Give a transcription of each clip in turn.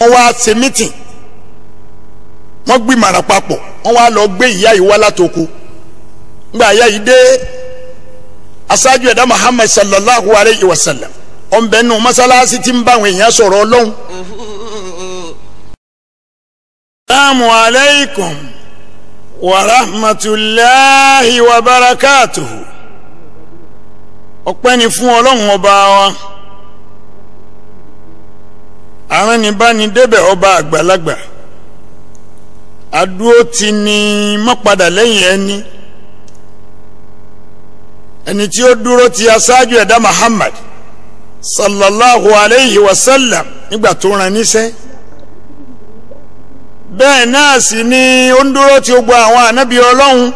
wọ́n wá ṣe mítìn wọ́n gbìmọ̀ràn papọ̀ wọ́n wá lọ gbé ìyá yìí wá ngbà ìyá yìí dé aṣáájú ẹ̀dá Muhammad sallallahu alayhi wa sallam ọ̀nbẹ́nu mọ́sálásí tí ń bá àwọn èèyàn sọ̀rọ̀ ọlọ́run. Assalamu alaikum wa rahmatulahi wa barakatuhu. Ọpẹ́ ni fún ọlọ́run ọba wa. Aránibánidébẹ̀ ọba àgbàlagbà. Adúró ti ní mọ́padà lẹ́yìn ẹni. Ẹni tí ó dúró ti aṣáájú ẹ̀dá Muhammad sallallahu alayhi wa sallam nígbà tó rán níṣẹ́ bẹ́ẹ̀ náà sì ni ó ń dúró ó gba àwọn ànábì ọlọ́run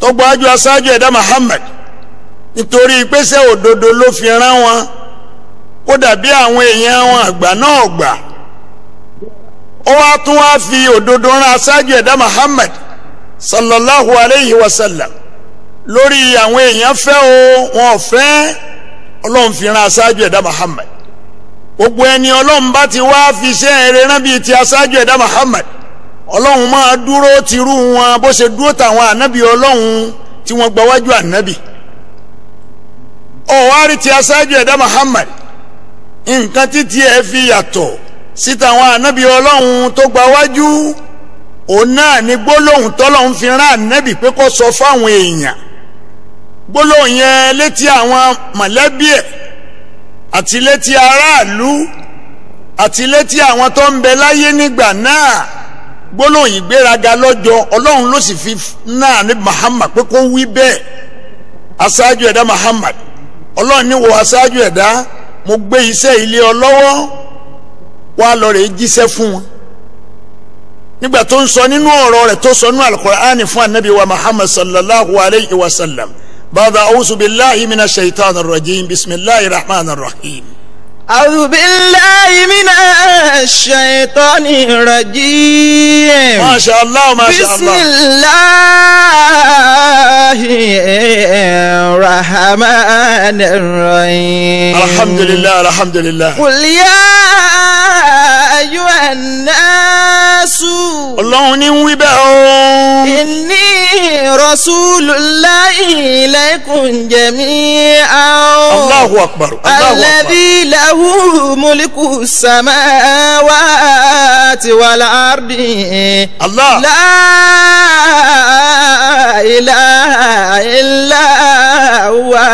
tó gbájú aṣáájú ẹ̀dá Muhammad nítorí ìpèsè òdodo ló fi rán wọn kó dàbí àwọn èèyàn wọn àgbà náà gbà. Ó wá tún wá fi òdodo rán aṣáájú ẹ̀dá Muhammad sallallahu alayhi wa sallam. Lórí àwọn èèyàn fẹ́ o wọn ò fẹ́. Ọlọ́run fi rán aṣáájú ẹ̀dá Muhammad. Gbogbo ẹni ọlọ́run bá ti wá fi iṣẹ́ eré rán bíi ti aṣáájú ẹ̀dá Muhammad ọlọ́run máa dúró tirú wọn bó ṣe dúró tàwọn ànábì ọlọ́run tí wọ́n gbáwájú ànábì. Ọ̀wárí ti aṣáájú ẹ̀dá Muhammad nǹkan títí ẹ̀ fi yàtọ̀ sí tàwọn ànábì ọlọ́run tó gbáwájú òun náà ni gbólóhùn tọ́lọ́run fi rán ànábì pé kó sọ fáwọn èèyàn. Gbólóhùn yẹn létí àwọn mọ̀lẹ́bí ẹ̀ àti létí aráàlú àti létí àwọn tó ń bẹ láyé nígbà náà. Gbólóhùn ìgbéraga lọ́jọ́ ọlọ́run ló sì fi náà ní Muhammad pé kó wí bẹ́ẹ̀. Aṣáájú ẹ̀dá Muhammad ọlọ́run ní wo aṣáájú ẹ̀dá mo gbé iṣẹ́ ilé ọ lọ́wọ́ wá lọ rè jíṣẹ́ fún wọn nígbà tó ń sọ nínú ọ̀rọ̀ rẹ̀ tó sọ nínú alukur'ani fún anabi wa muhammad sallallahu alayhi wa sallam bàbá awusubilahi mina shaitan rajim bisimilahi rahman rahim. أعوذ بالله من الشيطان الرجيم. ما شاء الله ما شاء بسم الله الله الرحمن الرحيم. الحمد لله الحمد لله. قل يا ayuha nasu. ọlọ́run ní wí bẹ́ẹ̀ o. inni rasulullahi ilaykum jami'an. Allahu akbar Allahu akbar. alladhi lahu mulku samawati wal ardi. Allah. la ilaha illa huwa.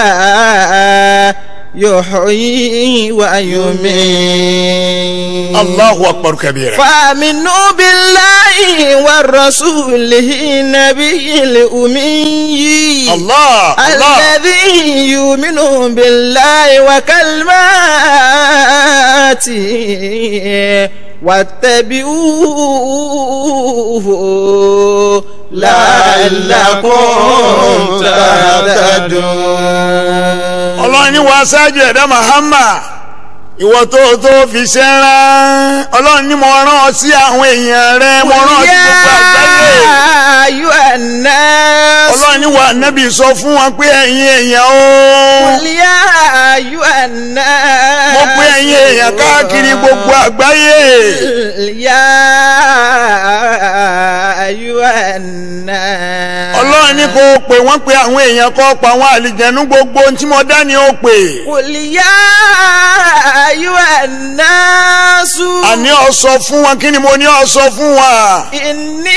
يحيي ويميت. Allahu akbar kabira فآمنوا بالله والرسول النبي الأمي. Allah الذي يؤمن بالله وكلماته. واتبعوه لعلكم تهتدون. ọlọ́run ní wàá ṣáájú ẹ̀dá mahama ìwọ tó tó fi ṣẹ́ rán ọlọ́run mo rán ọ sí àwọn èèyàn rẹ mo rán ọ sí gbogbo àgbáyé. ayọ̀ nẹ́ẹ̀sì. nẹ́bí sọ fún wọn pé ẹ̀yin èèyàn o. mo pe ẹ̀yin èèyàn káàkiri gbogbo àgbáyé ayúwa náà. ọlọ́run ní kó o pè wọ́n pe àwọn èèyàn kó pa àwọn àlìjẹ̀nú gbogbo tí mo dá ni o pè. kùlìyà ayúwa náà àní ọ fún wọn kí ni mo ní ọ fún wa. ìní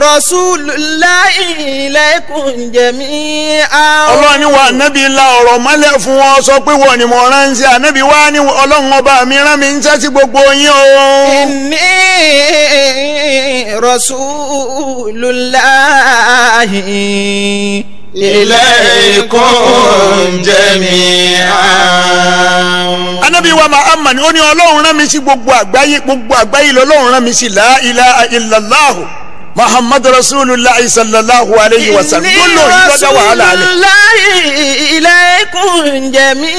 rasulullahi ilaykum jami'an. ọlọ́run ní wa ànábì la ọ̀rọ̀ mọ́lẹ̀ fún wọn sọ pé wọ́n ni mo ránṣẹ́ ànábì wá ní ọlọ́run ọba mi rán mi ń sẹ́sí gbogbo yín o. ìní rasul rasulullahi ilaykum jami'an. anabi wa muhammad ó ní ọlọ́run rán mi sí gbogbo àgbáyé gbogbo àgbáyé lọ́lọ́run rán mi sí la ilaha illallahu muhammadu rasulillah sallallahu alayhi wa sallam gbólóhùn yìí lọ́dọ̀ wàhálà alẹ́. ìlú ilẹ̀kùn jẹ̀mí.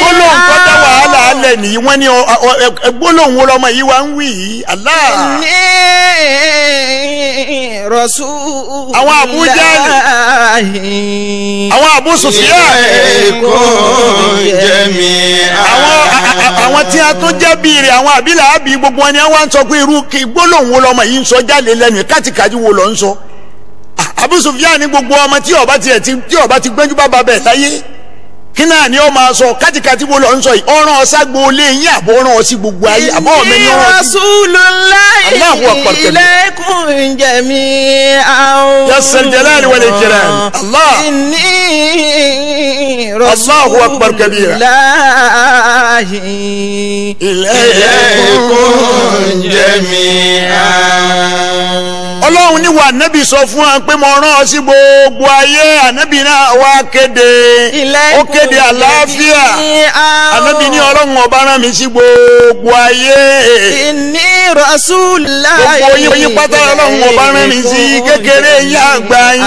gbólóhùn tó dá wàhálà alẹ́ nìyí wọ́n ní gbólóhùn wo lọ́mọ yìí wá ń wí yìí Allah. ní rasul. àwọn Abu Jahl àwọn Abu Sufyan. ilẹ̀kùn jẹ̀mí. àwọn àwọn tí a tún jẹ́ bíi rẹ̀ àwọn àbílà àbí gbogbo wọn ni wọ́n ń sọ pé irú gbólóhùn wo lọmọ yìí ń sọ jáde lẹ́nu ẹ̀ kátikáti wo lọ ń sọ? Ah, Abu Sufyan ní gbogbo ọmọ tí ọba tiẹ̀ ti tí ọba ti gbẹ́jú bá ba bẹ̀ láyé kí ni ó máa sọ kátikáti wo lọ ń sọ yìí ọ̀ràn ọ̀ságbó lé yín àbọ̀ ọ̀ràn ọ̀sí gbogbo ayé àbọ̀ ọ̀mẹ ni ọ̀ràn ọ̀sí. Allahu akbar kẹlẹ. ilẹ̀kùn jẹ̀mí àwọn. yasir jalali wal ikram. Allah. inni Allahu akbar àwọn ọlọ́run ní wà nẹ́bí sọ fún wa pé mo rán ọ sí gbogbo ayé. Ànábì náà wá kéde. Ó kéde àlàáfíà. ànábì ní ọlọ́run ọba rán mi sí gbogbo ayé. Inni rasulullah. gbogbo yín yín pátá ọlọ́run ọba rán mi sí kékeré yín àgbà yín.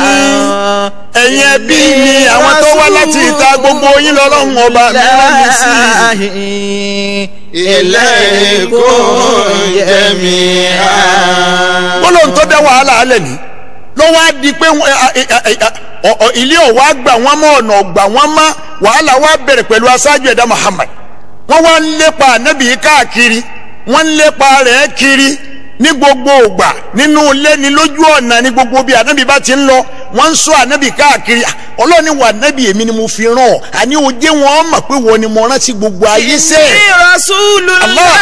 ẹ̀yin ẹbí mi àwọn tó wá láti ìta gbogbo yín lọ́lọ́run ọba mi rán mi sí ìlẹ́ẹ̀kọ́ jẹ̀mí à. wọ́n lóun tó dá wàhálà alẹ́ ni. Ló wá di pé ilé ọ̀wá gbà wọ́n mọ́ ọ̀nà ọ̀gbà wọ́n mọ́. Wàhálà wá bẹ̀rẹ̀ pẹ̀lú aṣáájú ẹ̀dá Muhammad. Wọ́n wá ń lépa ànábì káàkiri. Wọ́n ń lépa rẹ̀ kiri. Ní gbogbo ògbà nínú ilé ni lójú ọ̀nà ní gbogbo bí ànábì bá ti ń lọ wọ́n ń sọ ànábì káàkiri ọlọ́ni wà ànábì èmi ni mo fi rán ọ àní o jẹ́ wọn mọ̀ pé wọ́n ni mo rán sí gbogbo ayé sẹ́ẹ̀. Inni rasulullah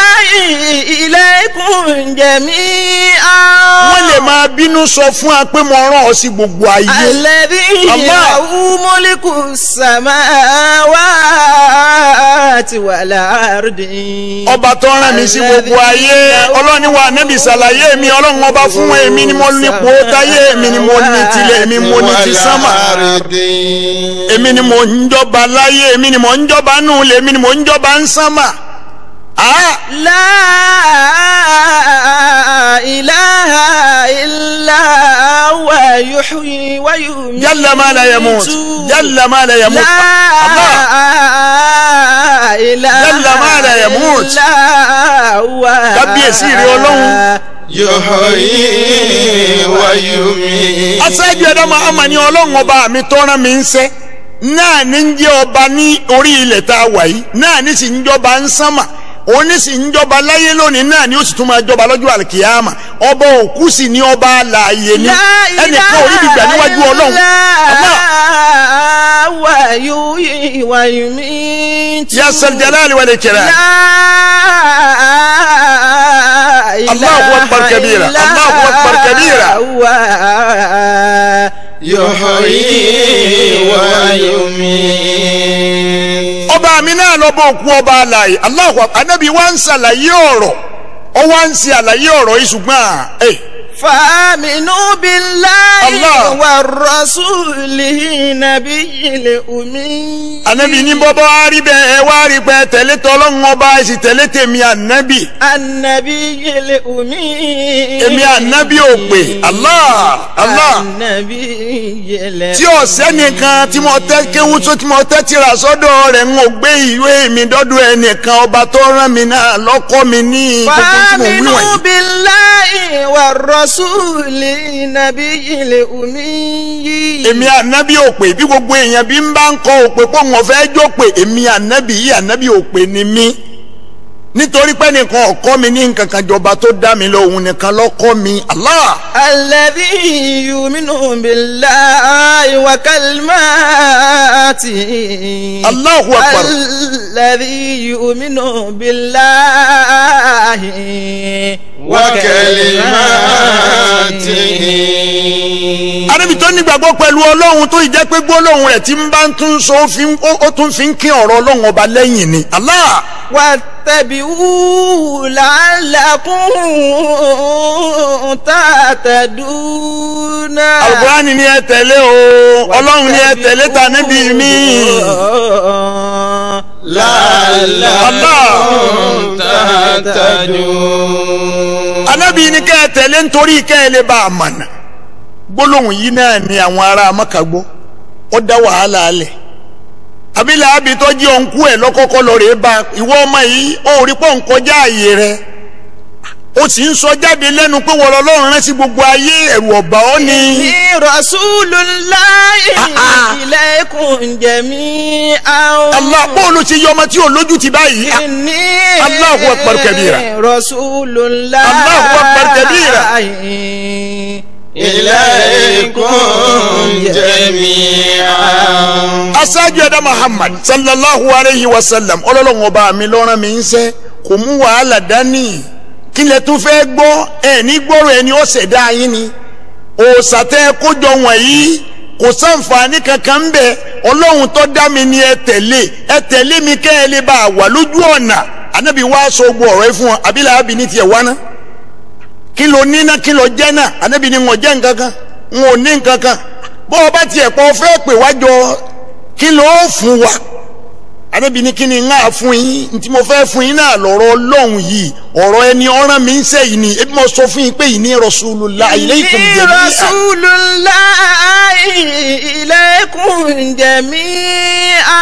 ilaykum jami'an. wọ́n lè máa bínú sọ fún wa pé mo rán ọ sí gbogbo ayé. Alladhi Allah. lahu mulku samawati wal ardi. ọba tó rán mi sí gbogbo ayé ọlọ́ni wa nẹ́bí ṣàlàyé mi ọlọ́run ọba fún èmi ni mo nípò táyé èmi ni mo ní tilẹ̀ èmi mo ní ti sánmà èmi ni mo ń jọba láyé èmi ni mo ń jọba nù lé èmi ni mo ń jọba ń sánmà. La ilaha illa huwa yuhyi wa yumiitu. jalla ma la yamut jalla ma la yamut La ilaha illa huwa. Kábíyèsí rẹ Ọlọ́run yòòyì wáyùmí. aṣáájú ẹ̀dá máa ama ní ọlọ́run ọba mi tọ́ra mi ń sẹ́ náà ní ń jẹ́ ọba ní orí ilẹ̀ tá a wà yìí. Náà ní sì ń jọba ń sánmà. Òun ní sì ń jọba láyé lónìí. Náà ni ó sì tún máa jọba lọ́jọ́ àlùkìyàmà ọba òkú sì ní ọba àlàyé ni. Ẹnìkan ò rí ibi gbà níwájú ọlọ́run. àmọ́. wàyúyì wàyúmí. yasal Allahu akbar kabira Allahu akbar kabira. yuhyi wa yumiit. ọba mi náà lọ bọ òkú ọba àlàyé Allahu akbar anabi wa ń ṣàlàyé ọ̀rọ̀ ọ wa ń ṣe àlàyé ọ̀rọ̀ yìí ṣùgbọ́n ẹ̀. فآمنوا بالله الله. ورسوله نبي الأمي anabi ní bọ́bọ́ á rí bẹ́ẹ̀ ẹ wá rí pé tẹ̀lé tọ́lọ́run ọba ẹ sì tẹ̀lé tèmi anabi النبي الأمي èmi anabi ò pè Allah Allah النبي الأمي tí ọ̀sẹ́ nìkan tí mo tẹ́ kéwú tó tí mo tẹ́ tira sọ́dọ̀ rẹ̀ ń ò gbé ìwé mi dọ́dọ̀ ẹnìkan ọba tó rán mi náà lọ́kọ́ mi ní gbogbo tí mo wí فآمنوا rasuli nabi ilé omi yìí. èmi ànábì òpè bí gbogbo èèyàn bí ń bá ń kọ òpè pé òun ọ̀fẹ́ jókòó èmi ànábì yìí ànábì òpè ni mí nítorí pé nìkan ọkọ mi ní nǹkan kan jọba tó dá mi lóhun nìkan lọkọ mi Allah. alladhi yu'minu billahi wa kalimatihi. Allahu akbar. alladhi yu'minu billahi wa kalimatihi. arábì tó nígbàgbọ́ pẹ̀lú ọlọ́run tó ìjẹ́ pé gbólóhùn rẹ̀ tí ń bá ń tún so ó tún fi ń kín ọ̀rọ̀ ọlọ́run ọba lẹ́yìn ni Allah. wà واتبعوا لعلكم تهتدون alukurani ni ẹ tẹ̀lé o ọlọ́run ni ẹ tẹ̀lé ta níbi mi لعلكم تهتدون anabi ni kẹ́ ẹ tẹ̀lé nítorí kẹ́ ẹ lè bá a mọ̀nà gbólóhùn yìí náà ni àwọn ará Mákà gbọ́ ó dá wàhálà alẹ̀ abilà abi tó jí òǹkú ẹ̀ lọ́kọ́kọ́ lọ rèé bá ìwọ ọmọ yìí ó rí pọ̀ nkọjá àyè rẹ ó sì ń sọ jáde lẹ́nu pé wọ́n lọ́rùn rán sí gbogbo ayé ẹ̀rù ọ̀bà ọ́ ni. Inni rasulullahi Ah, ah. ilaykum jami'an. Allah bóòlù ti yọ ọmọ tí ò lójú ti báyìí. Ah, Inni Allahu akbar kabira. rasulullahi Allahu akbar kabira ilaykum jami'an. muhammad sallallahu alayhi wa sallam ọlọ́lọ́wọ́n ọba mi lọ́rán mi ń sẹ́ kò mú wàhálà dání. Kí lẹ tún fẹ́ gbọ́? Ẹ ní gbọ́rọ̀ ẹni ó ṣẹ̀dá yín ni. Òòṣà tẹ́ ẹ kójọ wọ̀nyí kò sáǹfààní kankan ń bẹ. Ọlọ́run tó dá mi ni ẹ tẹ̀lé. Ẹ tẹ̀lé mi kẹ́ ẹ lè bá a wà lójú ọ̀nà. Ànábì wá ogun ọ̀rọ̀ fún wọn. Àbí làábì tiẹ̀ wá kí ló ní ná kí ló jẹ́ náà? Anábì ní wọn jẹ́ nǹkan kan wọn ò ní nǹkan kan. Bó o bá tiẹ̀ pọ̀ fẹ́ pè wájọ kí ló fún wa anabi ní kí ni n ká fún yín ntí mo fẹ́ fún yín náà lọ́rọ̀ ọlọ́run yìí ọ̀rọ̀ ẹni ọ̀ràn mi ń sẹ́yìn ni ebi mo sọ fún yín pé ìní rasulullah ilaykum jami'a. ìní rasulullah ilaykum jami'a.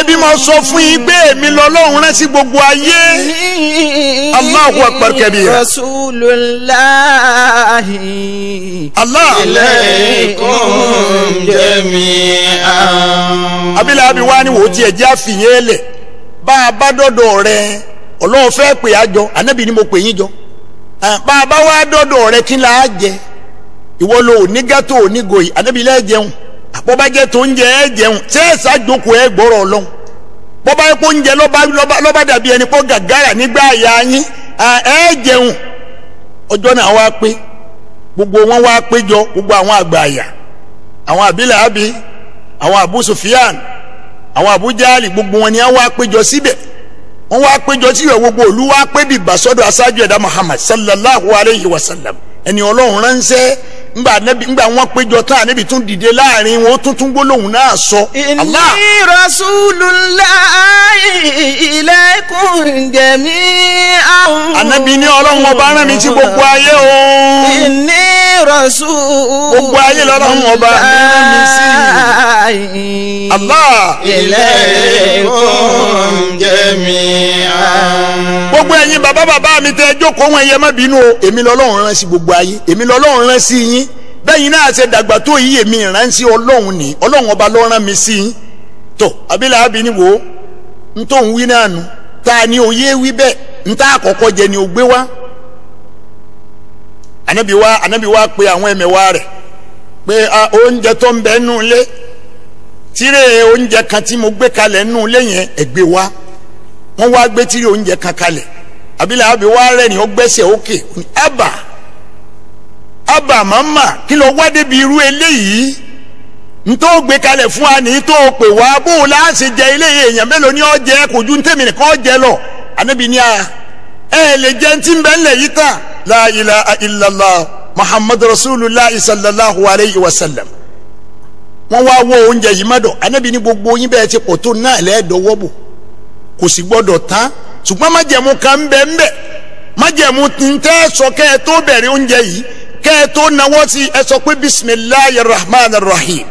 ebi mo sọ fún yín pé èmi lọ́lọ́run rán sí gbogbo ayé. Allahu akbar kabira. rasulullah ilaykum jami'a. abilà abi wá ní wò ó tiẹ̀ e jáfì àfihàn lẹ̀ bá a bá dọ́dọ̀ rẹ ọlọ́run fẹ́ pè á jọ anábì ni mo pè yín jọ. Bá a bá wá dọ́dọ̀ rẹ kí la jẹ? Ìwọ lo ní gátó ní gòyì. Anábì lẹ́ẹ̀ jẹun. Bọ́bá jẹ́ tó ń jẹ ẹ́ jẹun. Ṣé ẹ̀ ṣàjókòó ẹ̀ gbọ́rọ̀ ọlọ́run? Bọ́bá yẹ ń jẹ lọ́ba dàbí ẹni kó gàgàrà nígbà àyà yín ẹ̀ jẹun. Ọjọ́ náà wá pé gbogbo wọn wá péjọ gbogbo àwọn àgbà àyà àwọn àbílẹ̀ àbí àwọn Sufyan àwọn Jahali gbogbo wọn ni wọn wá péjọ síbẹ̀. Wọn wá péjọ síbẹ̀ gbogbo òlu wá pé bìbà sọ́dọ̀ aṣáájú ẹ̀dá Muhammad sallallahu alayhi wa sallam. Ẹni ọlọ́run ránṣẹ́ ngba anabi ngba wọn péjọ tán anabi tún dìde láàárín wọn ó tún tún gbólóhùn náà sọ. inni rasulullahi ilaykum jami'an. anabi ní ọlọ́run ọba rán mi sí gbogbo ayé o. inni rasulullahi gbogbo ayé lọ́lọ́run ọba rán mi sí. Allah. ilaykum jami'an. gbogbo ẹ̀yin bàbá bàbá mi tẹ́ ẹ jókòó wọn ẹ̀yẹ má bínú o èmi lọ́lọ́run rán sí gbogbo ayé èmi lọ́lọ́run rán sí yín bẹ́yìn náà ṣe dàgbà tó yí èmi ìránṣẹ́ ọlọ́run ni. Ọlọ́run ọba ló mi sí. Yín tó abilà abini wo n tó ń wí náà nu. Ta ni òye wí bẹ́ẹ̀? N ta àkọ́kọ́ jẹ ni ò gbé wá. Anabi wa wa pe àwọn ẹmẹ̀wà rẹ̀ pé oúnjẹ tó ń bẹ nù lé tíré oúnjẹ kan tí mo gbé kalẹ̀ nù lé yẹn ẹ gbé wá. Wọ́n wá gbé tíré oúnjẹ kan kalẹ̀. Abilà abi wa ni ó gbẹ́sẹ̀ òkè ó ní, abà màmá kí ló wá débi irú eléyìí? Ntọ́ gbé kalẹ̀ fún wa ní tó pè wá bó o la ṣe jẹ eléyìí èèyàn mélòó ni ọ jẹ? Kò ju ntẹ́mi nìkan ọ jẹ lọ. Anabi ni a ẹ lè jẹ ntí bẹ́ẹ̀ lẹ̀ yìí tán. La ilaha muhammadu rasulillah sallallahu alayhi wa sallam. Wọ́n wá wọ oúnjẹ yìí má dọ̀ anabi ni gbogbo yín bẹ́ẹ̀ ti pọ̀ tó náà lẹ́ẹ̀dọ́wọ́ bò. Kò sì gbọ́dọ̀ tán. Ṣùgbọ́n májẹ̀mú kan ń bẹ ń bẹ. Májẹ̀mú kẹ́ ẹ tó bẹ̀rẹ̀ oúnjẹ yìí kẹ́ ẹ tó nawọ́ sí ẹ sọ pé bisimilahi rahman rahim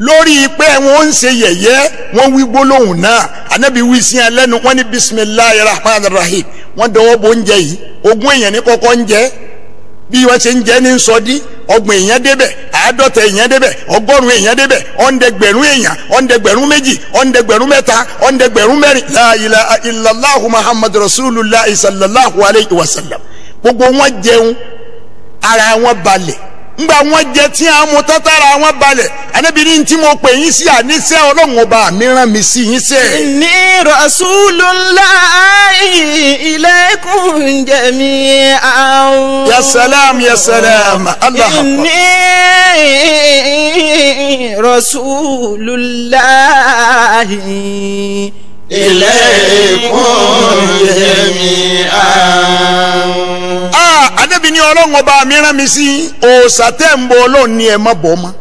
lórí pé wọn ń ṣe yẹ̀yẹ́ wọn wí gbólóhùn náà. Anabi wí sí ẹlẹ́nu wọn ní bisimilahi rahman rahim wọn dọwọ́ bo oúnjẹ yìí. Ogún èèyàn ní kọ́kọ́ ń jẹ. Bí wọ́n ṣe ń jẹ́ ní sọdí ọgbọ̀n èèyàn débẹ̀ àádọ́ta èèyàn débẹ̀ ọgọ́rùn èèyàn débẹ̀ ọ̀ndẹgbẹ̀rún èèyàn ọ̀ndẹgbẹ̀rún méjì ọ̀ndẹgbẹ̀rún mẹ́ta ọ̀ndẹgbẹ̀rún mẹ́rin. La ilaha muhammadu rasulillah sallallahu alayhi wa sallam. Gbogbo wọn jẹun ara wọn balẹ̀ ngba wọn jẹ tí a mú tátàrà wọn balẹ̀ anabi ní tí mo pè yín sí àníṣe ọlọ́run ọba mi rán mi sí yín sẹ́. Inni rasulullahi ilaykum jami'an. ya salam ya salam allah. Inni rasulullahi ilaykum ah, ní ọlọ́run ọba mi mi sí òòsà tẹ́ ń bọ ọlọ́run ni ẹ má bọ̀ mọ́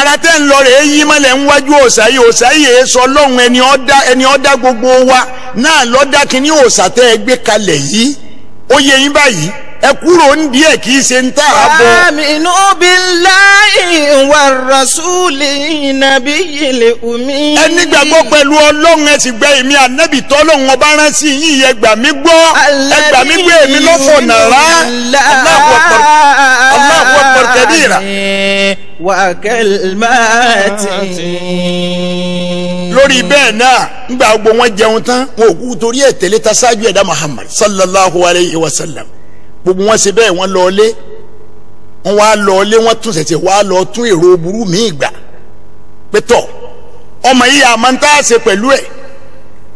ara tẹ́ ń lọ rèé yí mọ́lẹ̀ ń wájú òòsà yìí òòsà yìí èé sọ ọlọ́run ẹni ọ̀dá ẹni ọ̀dá gbogbo wa. Náà lọ́dá kínní òòsà tẹ́ ẹ gbé kalẹ̀ yìí. Ó yẹ yín báyìí ẹ kúrò ń díẹ̀ kì í ṣe ń tà á bọ̀. àmínú billahi wa rasuli nabiyil ummi. ẹ nígbàgbọ́ pẹ̀lú ọlọ́run ẹ sì gbẹ èmi ànábì tọ́lọ́run ọba rán sí yín ẹ gbà mí gbọ́ ẹ gbà mí gbé èmi lọ́fọ̀ nàrá Allahu akbar kabira. wa kalmati. lórí bẹ́ẹ̀ náà ngbà gbogbo wọn jẹun tán wọn ò kú torí ẹ̀ tẹ̀lé ta ṣáájú ẹ̀dá Muhammad sallallahu alayhi wa sallam gbogbo wọn ṣe bẹ́ẹ̀ wọ́n lọlé wọ́n wá lọlé wọ́n tún ṣẹ̀ṣẹ̀ wá lọ tún èrò burú míì gbà. Pé tọ̀ ọmọ yìí àmọ́ ń tá a ṣe pẹ̀lú ẹ̀.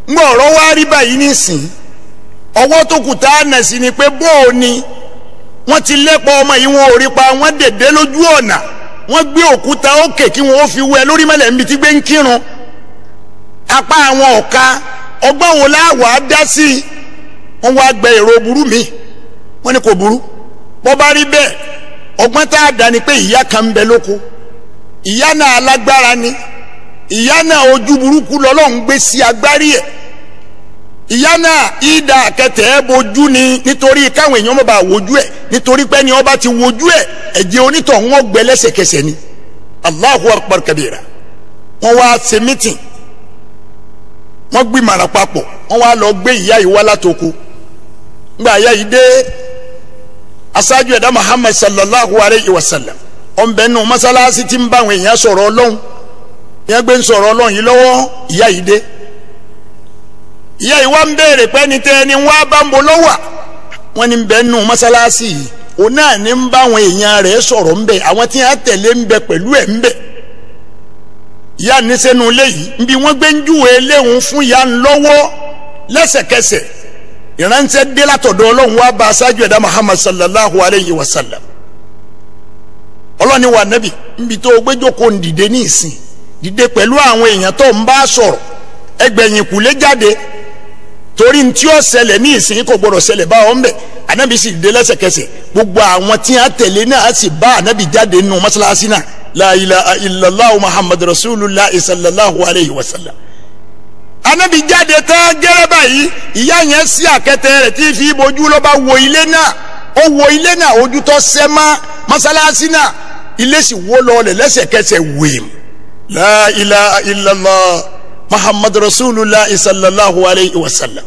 Ńgbà ọ̀rọ̀ wá rí báyìí nísìn ọwọ́ tó kù tá a nà sí ni pé bó o ni wọ́n ti lépa ọmọ yìí wọn ò rí pa wọ́n dèdè lójú ọ̀nà. Wọ́n gbé òkúta òkè kí wọ́n ó fi wẹ́ lórí mẹ́lẹ̀ níbi tí gbé ń kírun. Apá àwọn ọ̀ka ọgbọ́n wo láwàá dá sí? Wọ́n wá gbẹ èrò burú mi wọ́n ní kò burú. Bọ́ bá rí bẹ́ẹ̀ ọgbọ́n tá a dá ni pé ìyá kan ń bẹ lóko. Ìyá náà alágbára ni. Ìyá náà ojú burúkú lọ́lọ́run gbé sí agbárí ẹ̀. Ìyá náà ìdá àkẹtẹ̀ ẹ̀ bojú ni nítorí káwọn èèyàn má wojú ẹ̀. Nítorí pé ni ọba ti wojú ẹ̀ ẹ̀jẹ̀ onítọ̀ wọn gbẹ lẹ́sẹ̀kẹsẹ̀ ni. Allahu akbar wọ́n wá ṣe mítìn wọ́n gbìmọ̀ràn papọ̀. Wọ́n wá lọ gbé ìyá yìí wá látoko. Ngbà yìí dé aṣáájú ẹ̀dá Muhammad sallallahu alayhi wa sallam. Ọ̀nbẹ nù mọ́sálásí tí ń bá àwọn èèyàn sọ̀rọ̀ ọlọ́run. Ìyẹn gbé ń sọ̀rọ̀ ọlọ́run yìí lọ́wọ́ ìyá yìí dé. Ìyá yìí wá ń béèrè pé ẹni tẹ́ ẹni wá bá ń bo lọ́wọ́. Wọn ni ń bẹ nù mọ́sálásí yìí. Òun náà ní ń bá àwọn èèyàn rẹ̀ sọ̀rọ̀ ń bẹ. Àwọn tí wọ́n tẹ̀lé ń bẹ pẹ̀lú ẹ̀ ń bẹ. Ìyá nísẹ́nu ilé yìí. Nbí wọ́n gbé ń júwe léhùn fún ìyá ń lọ́wọ́ lẹ́sẹ̀kẹsẹ̀ ìránṣẹ́ dé látọ̀dọ̀ ọlọ́run wá bá aṣáájú ẹ̀dá Muhammad sallallahu alayhi wa sallam. Ọlọ́ni wa nabi nbí tó o gbẹ́jọ́kọ̀ ń dìde ní ìsìn. Dìde pẹ̀lú àwọn èèyàn tó ń bá sọ̀rọ̀. Ẹgbẹ̀yìn kùlé jáde. Torí ntí ó ṣẹlẹ̀ ní ìsìn kò gbọdọ̀ ṣẹlẹ̀ bá wọn bẹ̀ anabi sì dìde lẹ́sẹ̀kẹsẹ̀. Gbogbo àwọn tí a tẹ̀lé náà sì bá anabi jáde nù mọ́sálásí náà. La ilaha muhammad rasulullah sallallahu alayhi wa sallam anabi jáde tán gẹ́rẹ́ báyìí ìyá yẹn sí àkẹtẹ rẹ̀ tí fi bojú ló bá wo ilé náà. Ó wo ilé náà ojú tó sẹ́ mọ́ mọ́sálásí náà. Ilé sì wó lọlẹ̀ lẹ́sẹ̀kẹsẹ̀ wèm. La ilaha illallah muhammad rasulullah sallallahu alayhi wa sallam.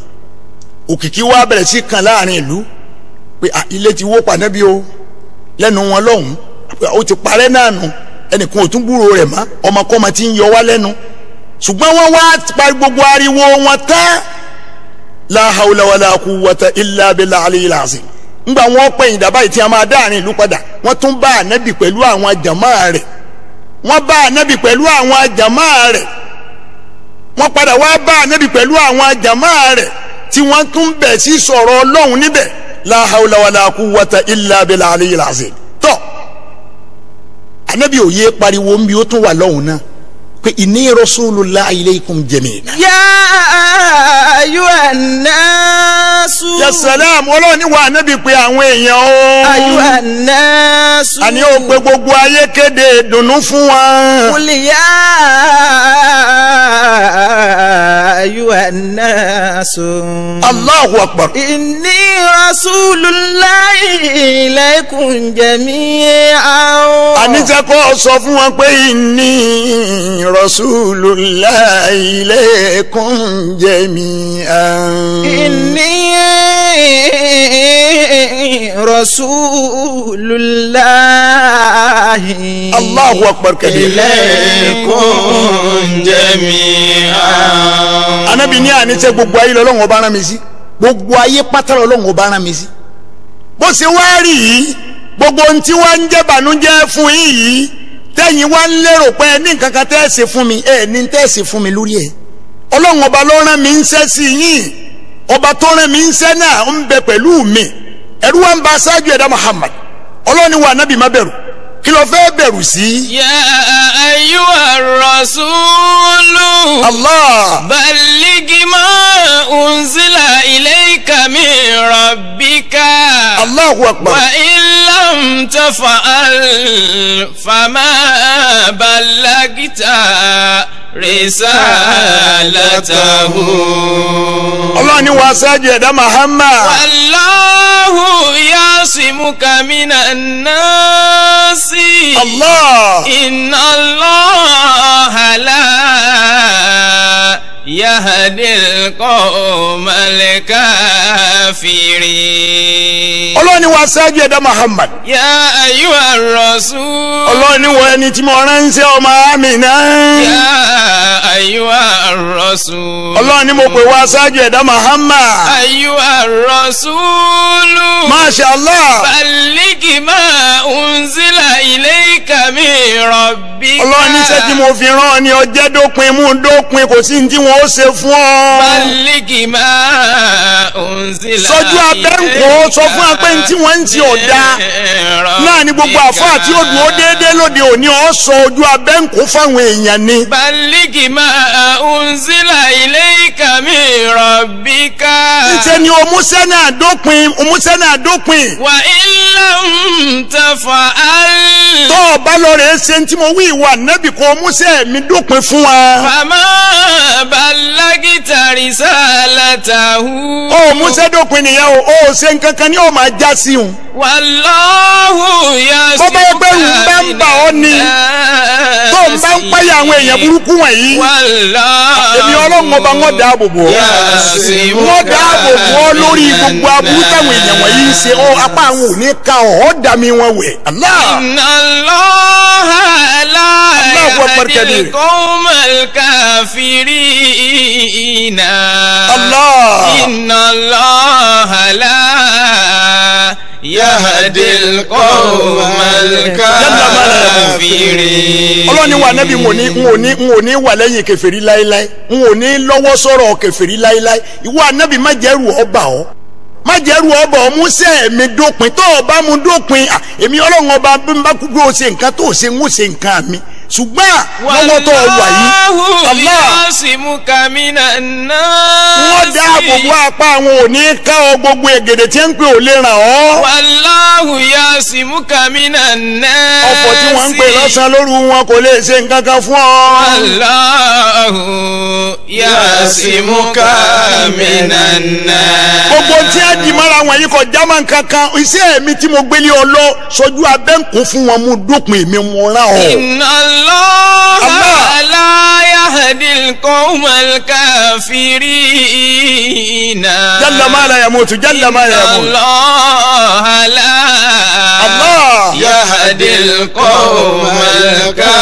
Òkìkí wa bẹ̀rẹ̀ sí kan láàárín ìlú. Pé ilé ti wó pànẹ́bí o. Lẹ́nu wọn lọ́hùn ó ti parẹ́ náà nù. Ẹnìkan ò tún gbúrò rẹ̀ mọ́. Ọmọkọ́mọ tí ń yọ wá lẹ́nu ṣùgbọ́n wọ́n wá parí gbogbo ariwo wọn tán. La hawla wala quwwata illa billahi aliyil azim. Ngba wọn pẹ̀yìn dàbá yìí tí a máa dáàrin ìlú padà. Wọ́n tún bá ànábì pẹ̀lú àwọn jàmáà rẹ̀. Wọ́n bá ànábì pẹ̀lú àwọn jàmáà rẹ̀. Wọ́n padà wá bá ànábì pẹ̀lú àwọn jàmáà rẹ̀ tí wọ́n tún bẹ̀ sí sọ̀rọ̀ ọlọ́run níbẹ̀. La hawla wala quwwata illa billahi aliyil azim. Ànábì òye pariwo ń bí ó tún wà lọ́hùn náà pé inni rasulullah ilaykum jami'an. yá ayyuhan nasu. yà sàlám ọlọ́run ní wàá níbi pé àwọn èèyàn o. ayyuhan nasu. àní ó pe gbogbo ayé kéde dùnú fún wa. kul yá. أيها الناس allahu akbar. إني رسول الله إليكم جميعا àníjẹ́ kó sọ fún wọn pé inni rasulullahi ilaykum jami'an. إني رسول الله allahu akbar kabira. إليكم جميعا anabi ní àníjẹ́ gbogbo ayé lọ́lọ́run ọba rán mi sí. Gbogbo ayé pátá lọ́lọ́run ọba rán mi sí. bó ṣe wá rí yìí gbogbo ohun tí wọ́n ń jẹ́ bànújẹ́ fún yín yìí tẹ́yìn wá ń lérò pé ẹ nǹkan kan tẹ́ ẹ ṣe fún mi ẹ ní tẹ́ ẹ ṣe fún mi lórí ẹ̀. Ọlọ́run ọba ló rán mi ń ṣẹ́ sí yín. Ọba tó rán mi ń ṣẹ́ náà ń bẹ pẹ̀lú mi. Ẹ̀rú wa ń ba aṣáájú ẹ̀dá Muhammad. Ọlọ́run ni wà má bẹ̀rù kí ló fẹ́ bẹ̀rù sí. yà ayyuha rasulu. Allah. baligi ma unzila ilayka min rabbika. Allahu akbar. wa illam taf'al fama balagita risalatahu. ọlọ́run ni wàá ṣáájú ẹ̀dá Muhammad. wallahu yasimuka minan nasi. Allah. inna Allaha la yahdil qawmal kafirin. ọlọ́ni wa ṣáájú ẹ̀dá Muhammad. ya ayyuha rasul. ọlọ́ni wọ ẹni tí mo ránṣẹ́ ọmọ mi náà. ya ayyuha rasul. ọlọ́ni mo pè wá ṣáájú ẹ̀dá Muhammad. ayyuha rasul. masha Allah. baligi ma unzila ilayka mi rabbika. ọlọ́ni sẹ́jú mo fi rán ọ ni ọjẹ́ dópin mú dópin kò sí ní tí wọ́n ó ṣe fún ọ. baligi ma unzila sọjú abẹ́ǹkó sọ fún wa pé ní tí wọ́n ń ti ọ̀dà náà ni gbogbo àfọ àti odò ó déédéé lóde òní ọ̀ sọ ojú abẹ́ǹkó fáwọn èèyàn ni. baligi ma unzila ilayka mi rabbika. níṣẹ́ ni omusẹ́ náà dópin omusẹ́ náà dópin. wà á anta fa'al. tó o bá lọ rẹ̀ ṣe tí mo wí ìwà nẹ́bì kò múṣẹ́ mi dópin fún wa. fama balagita risalatahu. ó múṣẹ́ dópin nìyẹn o ó ṣe nǹkan kan ní o máa já sí un. wàlọ́hù yà sí ká iná. bọ́bá ẹgbẹ́ ń bá ń bà ọ́ ni tó ń bá ń pẹ́yà àwọn èèyàn burúkú wọ̀nyí. wàlọ́hù èmi ọlọ́run ọba wọn dáàbò bò ọ́. yà sí ká lórí gbogbo aburú táwọn èèyàn wọ̀nyí ń ṣe apá àwọn ò ní ka ọ̀họ́ dami wọn wẹ̀. iná lọ aláya ni kọ́mọ̀l káfírí iná. iná lọ aláya yahadil kọ́mọ̀l káfírí. ọlọ́ni wa nẹ́bí n ò ní n ò ní n ò ní wà lẹ́yìn kẹfẹ́rí láéláé n ò ní lọ́wọ́ sọ̀rọ̀ kẹfẹ́rí láéláé ìwọ anẹ́bí má jẹ́rù ọ bà ọ́ má jẹ́rù ọba ọmú sẹ́ mi dópin. Tó o bá mu dópin èmi ọlọ́run ọba bí n bá kú pé o ṣe nǹkan tó o ṣe ń wò ṣe nǹkan mi. Ṣùgbọ́n lọ́wọ́ tó o wà yìí Allah wọ́n dá gbogbo apá àwọn òní ká ọ gbogbo ègèdè tí ń pè ò lè ràn ọ́. Ọ̀pọ̀ wọ́n ń pè lọ́sàn lóru wọn kò lè ṣe nǹkan kan fún ọ. Allahu yasimuka minan nas. gbogbo tí a di mọ́ra wọn yìí kọ jámà kankan iṣẹ́ mi tí mo gbélé ọ lọ sojú abẹ́ǹkó fún wọn mú dópin mi mo rán ọ. Inna Allaha la yahdil qawmal kafirina. jalla ma la yamutu jalla ma la yamutu. Inna Allaha la. Allah. يهدي القوم الكافرين.